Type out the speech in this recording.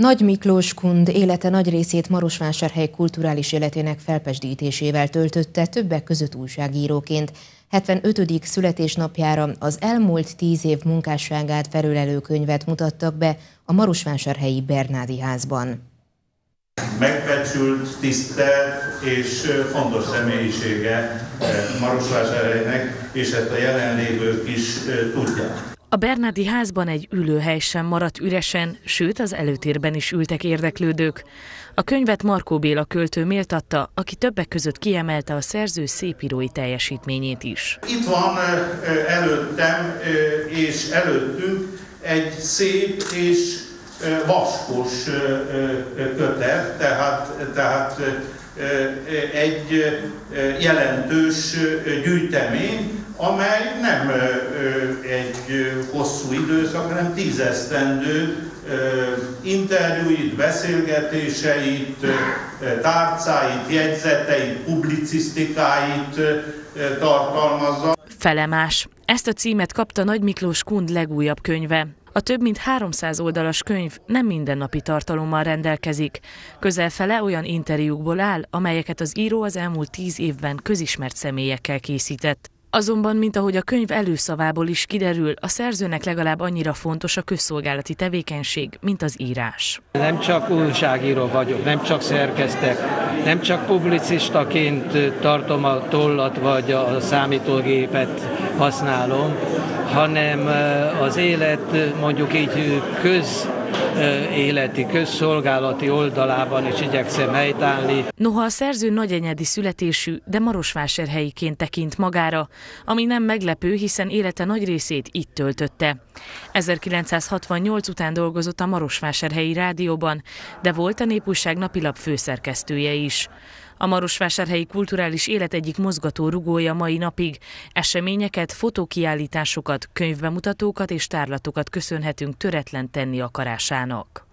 Nagy Miklós Kund élete nagy részét Marosvásárhely kulturális életének felpesdítésével töltötte, többek között újságíróként. 75. születésnapjára az elmúlt tíz év munkásságát felülelő könyvet mutattak be a Marosvásárhelyi Bernádi házban. Megbecsült, tisztelt és fontos személyisége Marosvásárhelynek, és ezt a jelenlévők is tudják. A Bernádi házban egy ülőhely sem maradt üresen, sőt az előtérben is ültek érdeklődők. A könyvet Markó Béla költő méltatta, aki többek között kiemelte a szerző szépírói teljesítményét is. Itt van előttem és előttünk egy szép és vaskos kötet, tehát, tehát egy jelentős gyűjtemény, amely nem egy hosszú időszak, hanem tízesztendő interjúit, beszélgetéseit, tárcáit, jegyzeteit, publicisztikáit tartalmazza. Felemás. Ezt a címet kapta Nagy Miklós Kund legújabb könyve. A több mint 300 oldalas könyv nem mindennapi tartalommal rendelkezik. Közel fele olyan interjúkból áll, amelyeket az író az elmúlt tíz évben közismert személyekkel készített. Azonban, mint ahogy a könyv előszavából is kiderül, a szerzőnek legalább annyira fontos a közszolgálati tevékenység, mint az írás. Nem csak újságíró vagyok, nem csak szerkeztek, nem csak publicistaként tartom a tollat vagy a számítógépet használom, hanem az élet mondjuk így köz életi, közszolgálati oldalában is igyekszem helytállni. Noha a szerző nagyenyedi születésű, de marosvásárhelyiként tekint magára, ami nem meglepő, hiszen élete nagy részét itt töltötte. 1968 után dolgozott a Marosvásárhelyi Rádióban, de volt a Népújság napilap főszerkesztője is. A Marosvásárhelyi kulturális élet egyik mozgató rugója mai napig. Eseményeket, fotókiállításokat, könyvbemutatókat és tárlatokat köszönhetünk töretlen tenni akarásának.